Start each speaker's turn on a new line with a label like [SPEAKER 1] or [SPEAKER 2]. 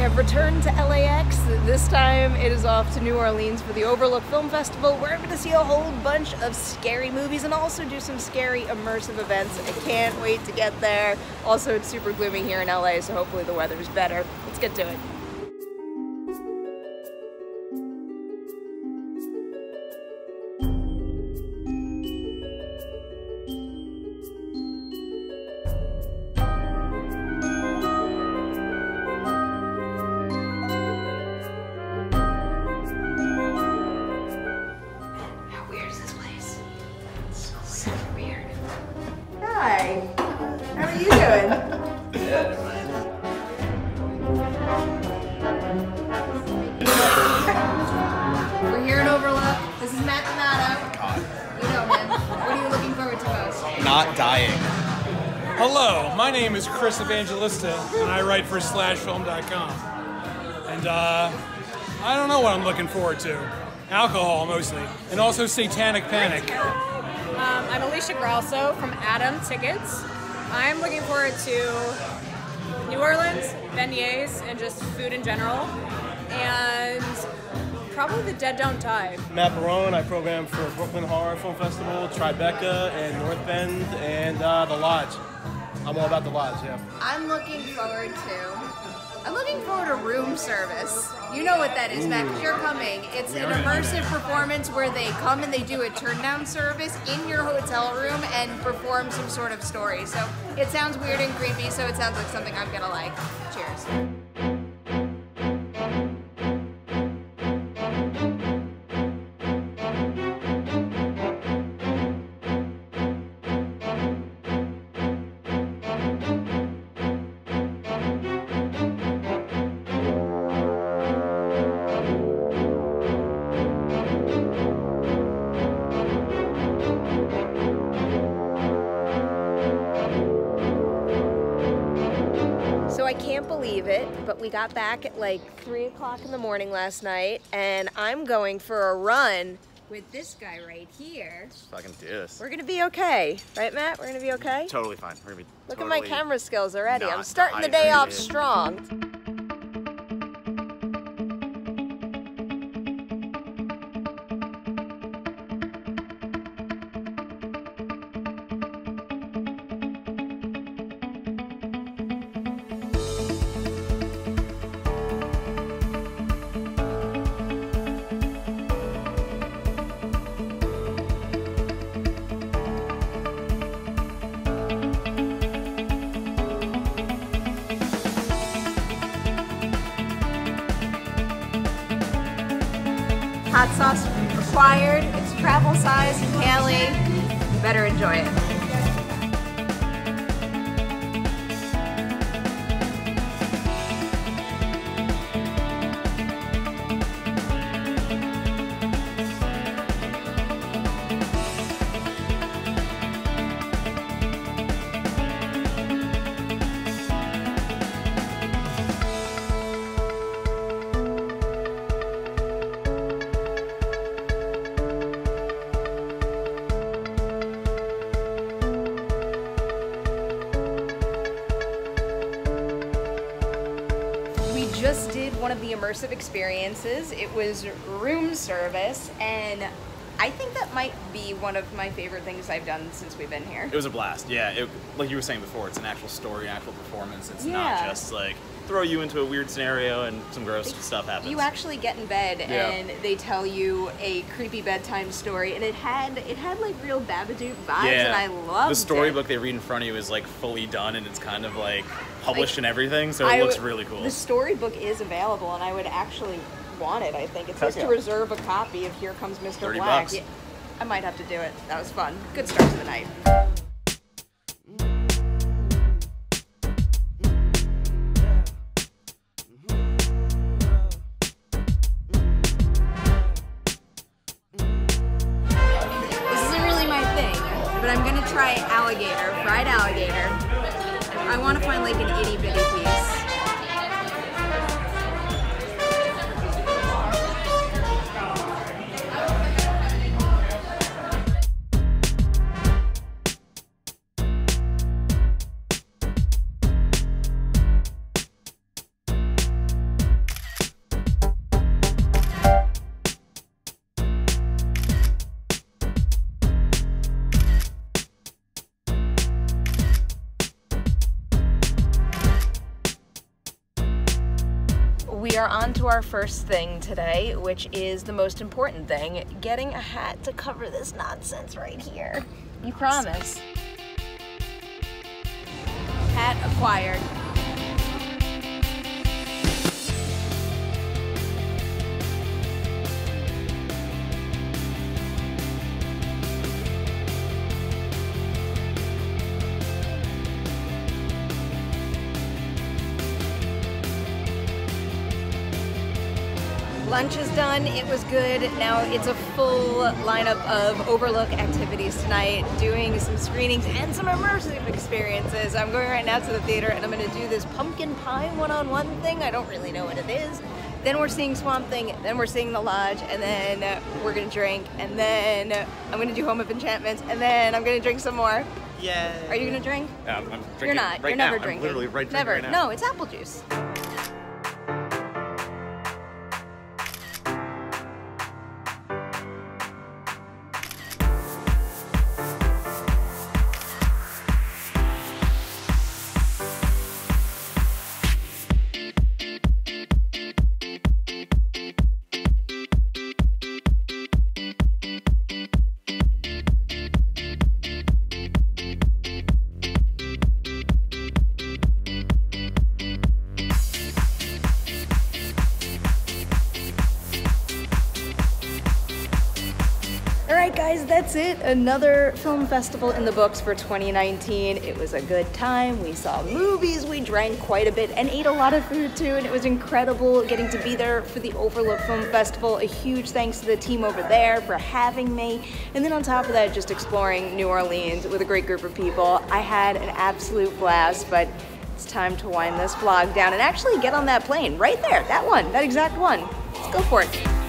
[SPEAKER 1] have returned to LAX. This time it is off to New Orleans for the Overlook Film Festival where I'm going to see a whole bunch of scary movies and also do some scary immersive events. I can't wait to get there. Also, it's super gloomy here in LA, so hopefully the weather is better. Let's get to it. Hi. How are you doing? We're here in Overlook. This is Matt Donato. You know him. What are you looking forward to most?
[SPEAKER 2] Not dying.
[SPEAKER 3] Hello, my name is Chris Evangelista, and I write for SlashFilm.com. And uh, I don't know what I'm looking forward to. Alcohol mostly, and also Satanic Panic.
[SPEAKER 4] Um, I'm Alisha Grauso from Atom Tickets. I'm looking forward to New Orleans, beignets, and just food in general. And probably The Dead Don't Die.
[SPEAKER 5] Matt Barone. I program for Brooklyn Horror Film Festival, Tribeca, and North Bend, and uh, The Lodge. I'm all about The Lodge, yeah.
[SPEAKER 1] I'm looking forward to. I'm looking forward to room service. You know what that is, Matt, because you're coming. It's an immersive performance where they come and they do a turn down service in your hotel room and perform some sort of story. So it sounds weird and creepy, so it sounds like something I'm gonna like. Cheers. Can't believe it, but we got back at like 3 o'clock in the morning last night, and I'm going for a run with this guy right here.
[SPEAKER 2] Fucking do this.
[SPEAKER 1] We're gonna be okay, right, Matt? We're gonna be okay?
[SPEAKER 2] Totally fine. We're gonna be
[SPEAKER 1] Look at my camera skills already. I'm starting the day off strong. Hot sauce required. It's travel size Cali. You better enjoy it. One of the immersive experiences. It was room service, and I think that might be one of my favorite things I've done since we've been here.
[SPEAKER 2] It was a blast. Yeah, it, like you were saying before, it's an actual story, an actual performance. It's
[SPEAKER 1] Yeah.
[SPEAKER 2] not just like throw you into a weird scenario and some gross stuff happens.
[SPEAKER 1] You actually get in bed
[SPEAKER 2] Yeah.
[SPEAKER 1] and they tell you a creepy bedtime story, and it had it had like real Babadook vibes,
[SPEAKER 2] yeah,
[SPEAKER 1] and I loved
[SPEAKER 2] the storybook
[SPEAKER 1] it.
[SPEAKER 2] they read in front of you is like fully done and it's kind of like published
[SPEAKER 1] Like,
[SPEAKER 2] and everything, so it
[SPEAKER 1] I
[SPEAKER 2] looks
[SPEAKER 1] would-
[SPEAKER 2] really cool.
[SPEAKER 1] The storybook is available, and I would actually want it. I think it says
[SPEAKER 2] Heck
[SPEAKER 1] to reserve a copy of Here Comes Mr. Black. Yeah, I might have to do it. That was fun. Good start to the night. This isn't really my thing, but I'm gonna try alligator, fried alligator. I want to find like an itty bitty piece. We are on to our first thing today, which is the most important thing getting a hat to cover this nonsense right here. You promise.
[SPEAKER 6] Hat acquired.
[SPEAKER 1] Lunch is done. It was good. Now it's a full lineup of Overlook activities tonight, doing some screenings and some immersive experiences. I'm going right now to the theater and I'm going to do this pumpkin pie one on one thing. I don't really know what it is. Then we're seeing Swamp Thing, then we're seeing The Lodge, and then we're going to drink, and then I'm going to do Home of Enchantments, and then I'm going to drink some more.
[SPEAKER 2] Yeah.
[SPEAKER 1] Are you going to drink?
[SPEAKER 2] I'm, I'm drinking
[SPEAKER 1] You're not.
[SPEAKER 2] Right
[SPEAKER 1] You're
[SPEAKER 2] now.
[SPEAKER 1] never
[SPEAKER 2] I'm
[SPEAKER 1] drinking.
[SPEAKER 2] literally right drinking
[SPEAKER 1] Never.
[SPEAKER 2] right now.
[SPEAKER 1] No, it's apple juice. Right, guys, that's it. Another film festival in the books for 2019. It was a good time. We saw movies, we drank quite a bit, and ate a lot of food too. And it was incredible getting to be there for the Overlook Film Festival. A huge thanks to the team over there for having me. And then on top of that, just exploring New Orleans with a great group of people. I had an absolute blast, but it's time to wind this vlog down and actually get on that plane right there. That one, that exact one. Let's go for it.